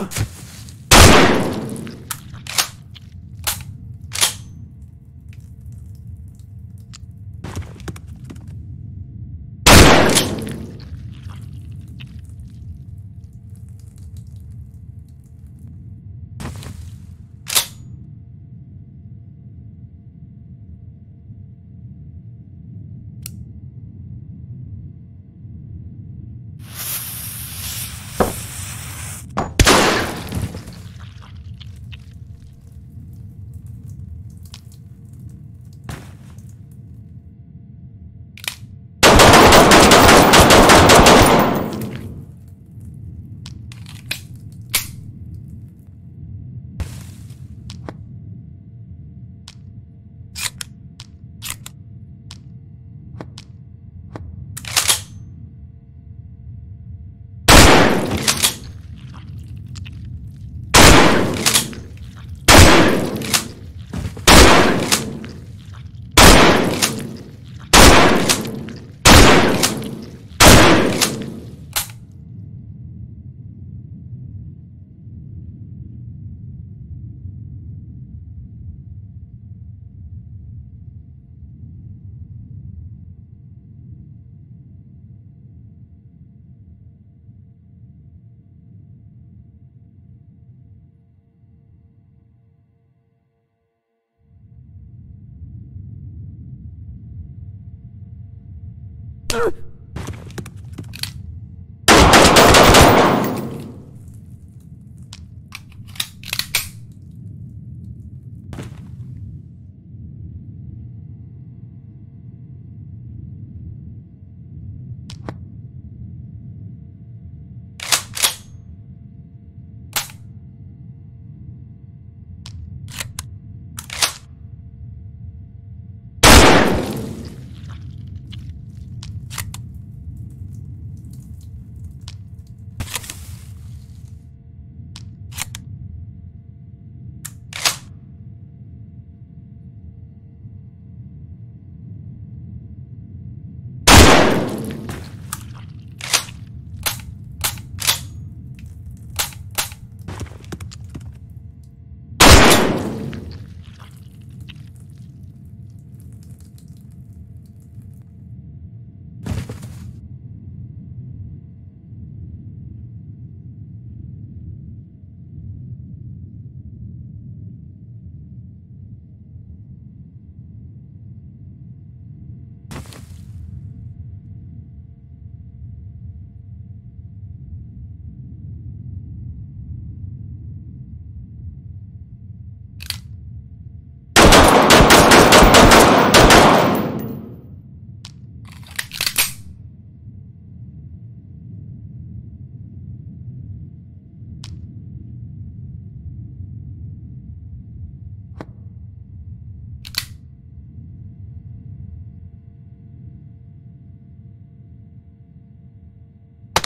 Ugh!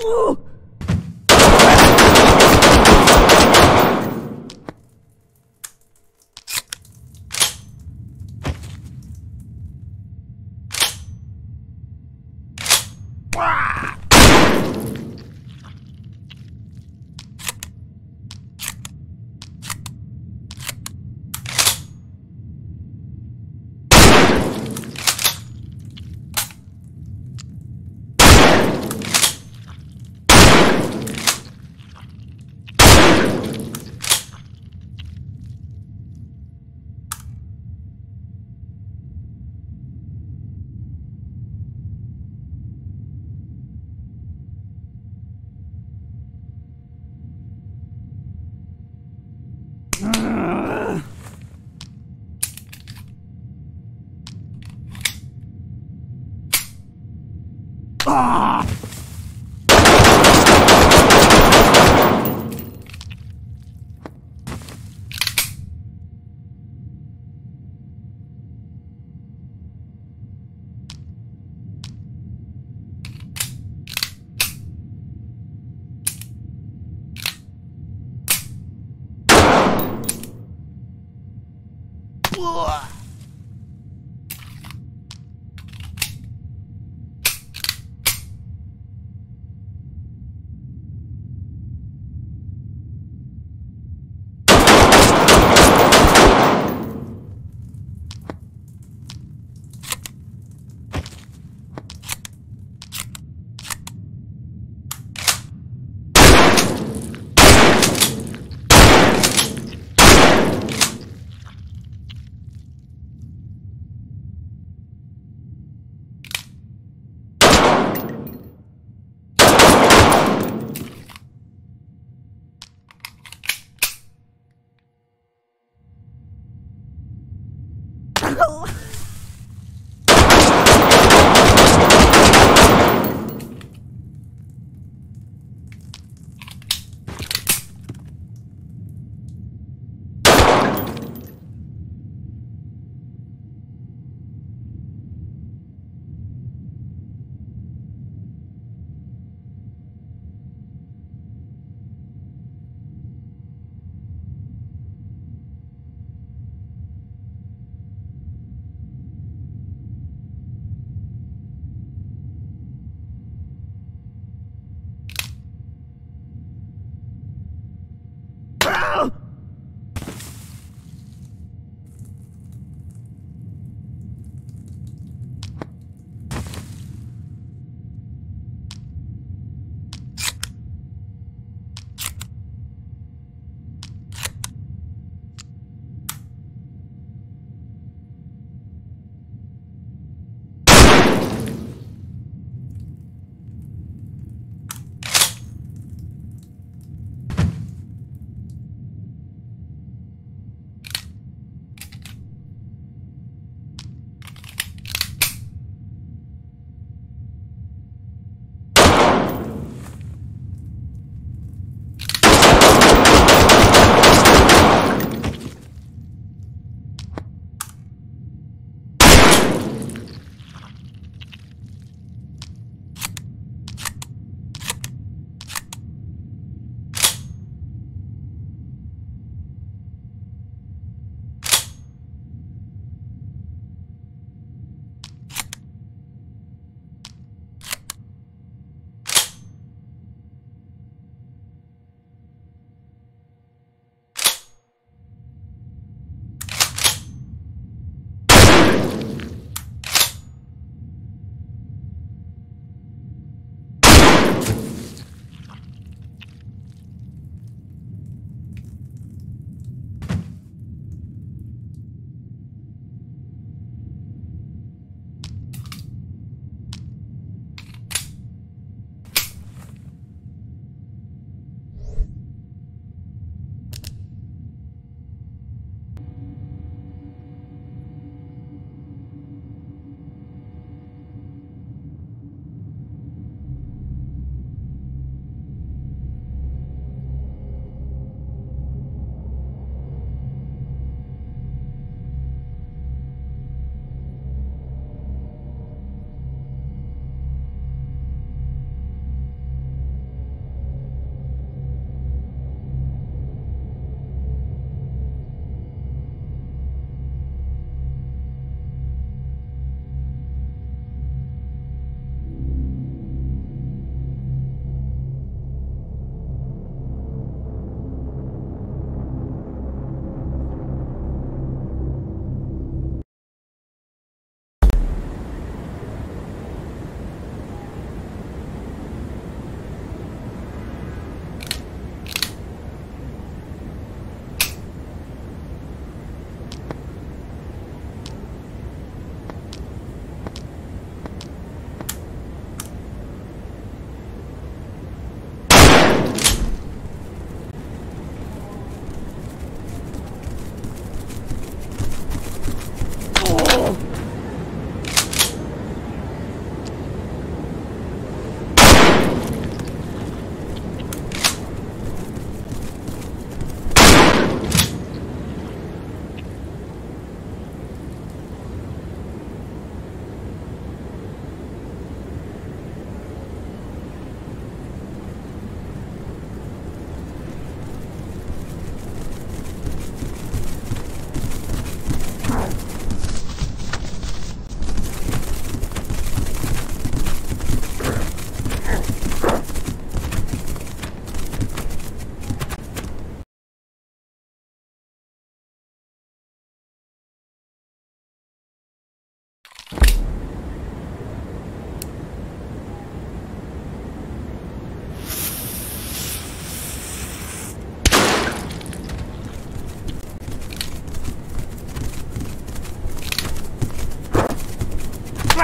Ooh. Ah! Ugh!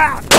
out!